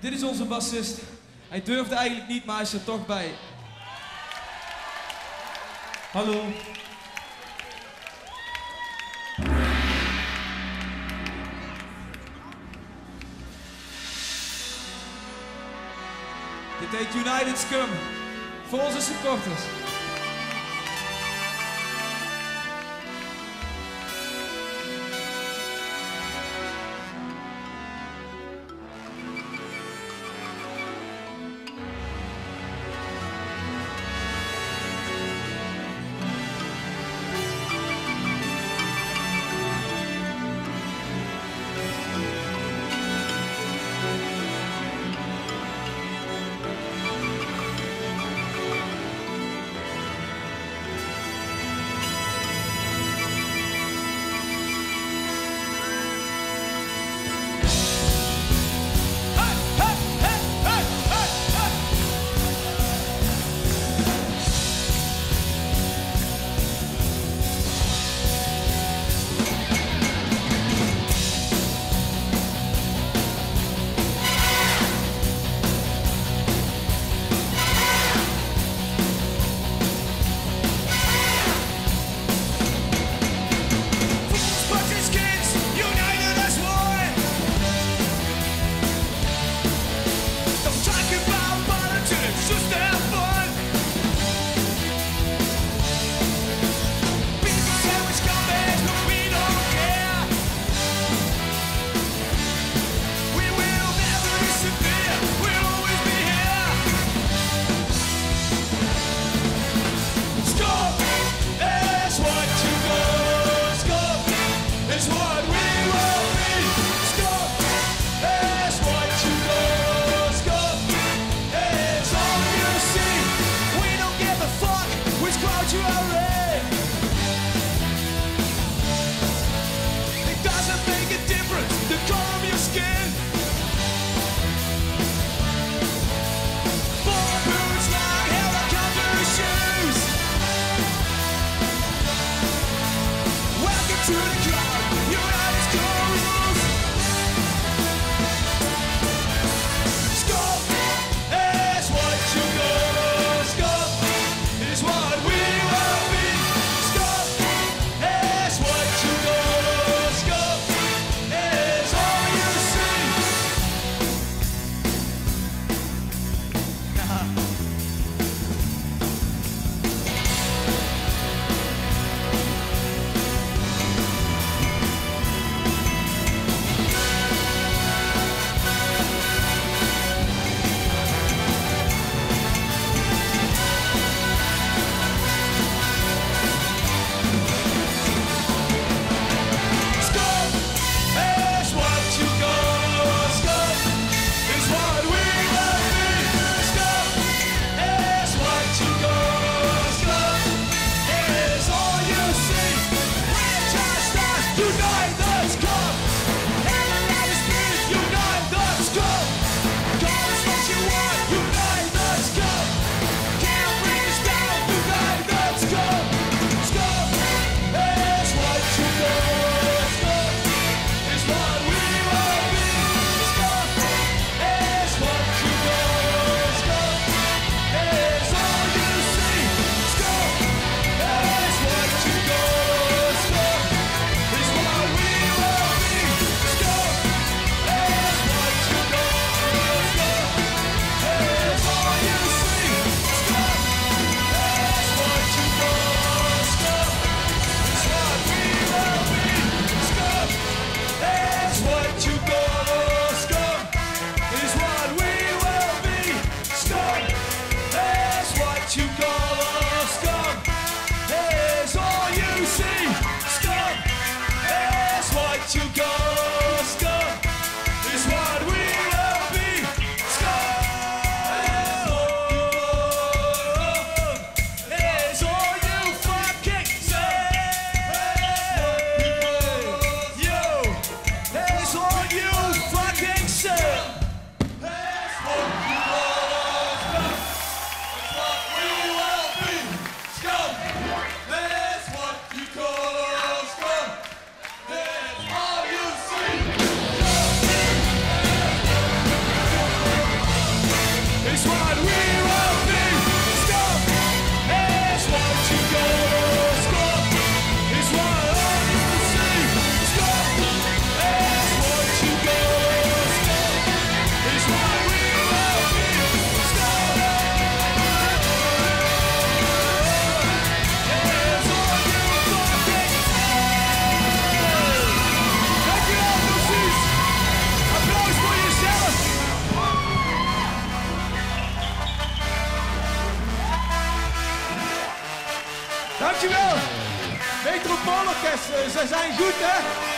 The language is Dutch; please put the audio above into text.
Dit is onze bassist. Hij durfde eigenlijk niet, maar hij is er toch bij. Hallo. Dit heet United Scum. Voor onze supporters. Metropoolorkest, eh, ze zijn goed hè?